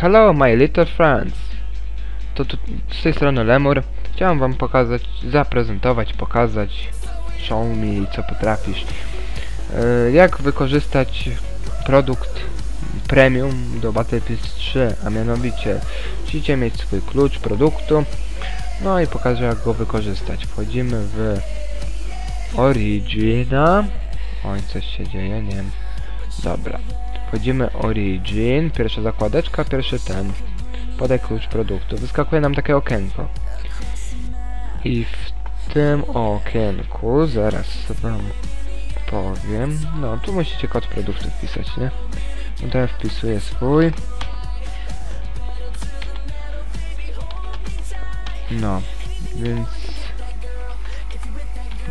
Hello my little friends. To tu z tej strony Lemur. Chciałem wam pokazać, zaprezentować, pokazać show mi co potrafisz. E, jak wykorzystać produkt premium do Battlefield 3, a mianowicie musicie mieć swój klucz produktu. No i pokażę jak go wykorzystać. Wchodzimy w Origina. Oj, coś się dzieje, nie wiem. Dobra. Wchodzimy Origin, pierwsza zakładeczka, pierwszy ten. Podaj klucz produktu. Wyskakuje nam takie okienko. I w tym okienku, zaraz wam powiem. No, tu musicie kod produktu wpisać, nie? No to ja wpisuję swój. No, więc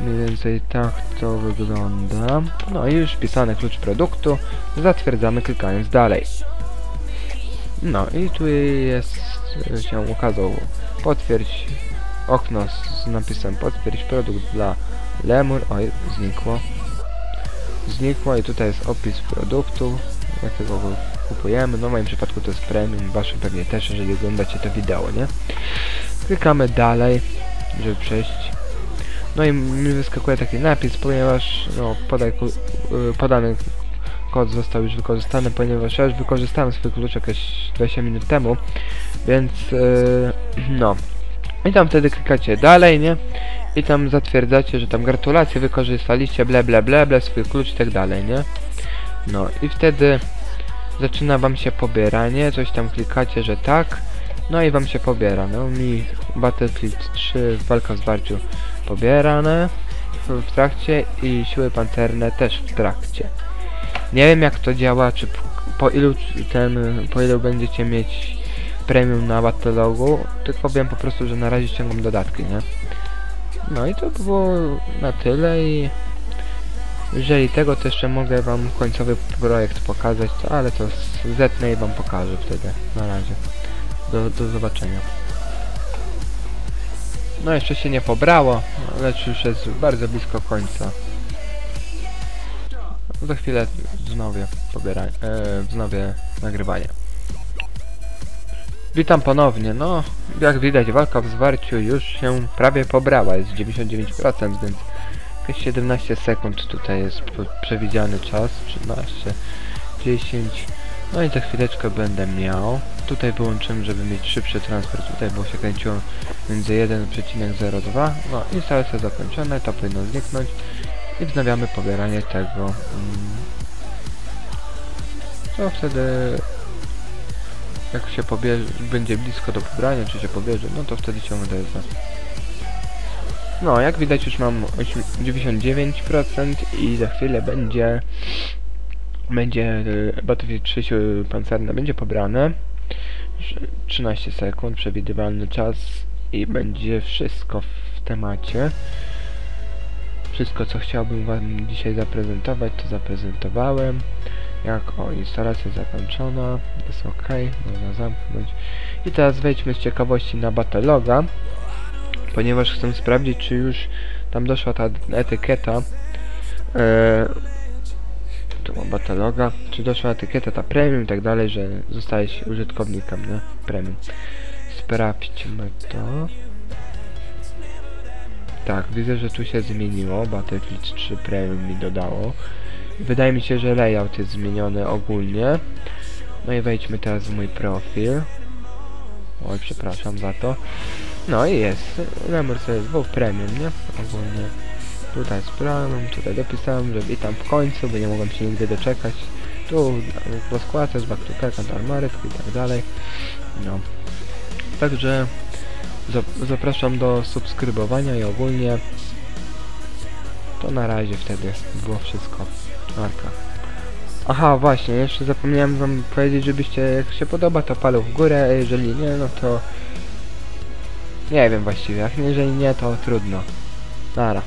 mniej więcej tak to wygląda. No i już wpisany klucz produktu. Zatwierdzamy klikając dalej. No i tu jest się ukazał potwierdź okno z napisem potwierdź produkt dla Lemur. Oj, znikło. Znikło i tutaj jest opis produktu, jakiego go kupujemy. No w moim przypadku to jest premium, waszym pewnie też, jeżeli oglądacie to wideo, nie? Klikamy dalej, żeby przejść. No i mi wyskakuje taki napis, ponieważ no, podaj, y, podany kod został już wykorzystany, ponieważ ja już wykorzystałem swój klucz jakieś 20 minut temu, więc y, no. I tam wtedy klikacie dalej, nie? I tam zatwierdzacie, że tam gratulacje, wykorzystaliście ble ble ble, ble swój klucz i tak dalej, nie? No i wtedy zaczyna wam się pobieranie, coś tam klikacie, że tak, no i wam się pobiera, no mi Battlefield 3 walka w zwarciu pobierane w, trakcie i siły pancerne też w trakcie. Nie wiem jak to działa, czy po ilu ten, po ilu będziecie mieć premium na Battlelogu, tylko wiem po prostu, że na razie ściągam dodatki, nie? No i to było na tyle i jeżeli tego to jeszcze mogę wam końcowy projekt pokazać, to, ale to zetnę i wam pokażę wtedy. Na razie. Do, do zobaczenia. No jeszcze się nie pobrało, lecz już jest bardzo blisko końca. Za chwilę wznowię pobieranie, e, wznowię nagrywanie. Witam ponownie, no jak widać walka w zwarciu już się prawie pobrała, jest 99%, więc jakieś 17 sekund tutaj jest przewidziany czas, 13, 10, no i za chwileczkę będę miał. Tutaj wyłączyłem, żeby mieć szybszy transfer, tutaj było się kręciło między 1,02, no instalacja zakończona, to powinno zniknąć i wznawiamy pobieranie tego. mm. Co wtedy jak się pobierze, będzie blisko do pobrania, czy się pobierze, no to wtedy ciągle odezwę. No, jak widać już mam ośm- 99% i za chwilę będzie będzie y, Battlefield 3 siły pancerne będzie pobrane. Sz- 13 sekund, przewidywalny czas i będzie wszystko w temacie. Wszystko co chciałbym wam dzisiaj zaprezentować to zaprezentowałem. Jak o instalacja zakończona, jest ok, można zamknąć. I teraz wejdźmy z ciekawości na Battleloga, ponieważ chcę sprawdzić czy już tam doszła ta etykieta. E, tu mam Battleloga, czy doszła etykieta ta premium i tak dalej, że zostałeś użytkownikiem, nie? Premium. Sprawdźmy to. Tak, widzę, że tu się zmieniło. Battlefield 3 Premium mi dodało. Wydaje mi się, że layout jest zmieniony ogólnie. No i wejdźmy teraz w mój profil. Oj, przepraszam za to. No i jest. Lemur sobie był premium, nie? Ogólnie. Tutaj premium, tutaj dopisałem, że witam w końcu, bo nie mogłem się nigdy doczekać. Tu rozkładać, back to armaryt i tak dalej. No. Także zap- zapraszam do subskrybowania i ogólnie to na razie wtedy było wszystko. Marka. Aha, właśnie, jeszcze zapomniałem wam powiedzieć, żebyście, jak się podoba, to palu w górę, a jeżeli nie, no to... Nie wiem właściwie, jak nie, jeżeli nie, to trudno. Nara.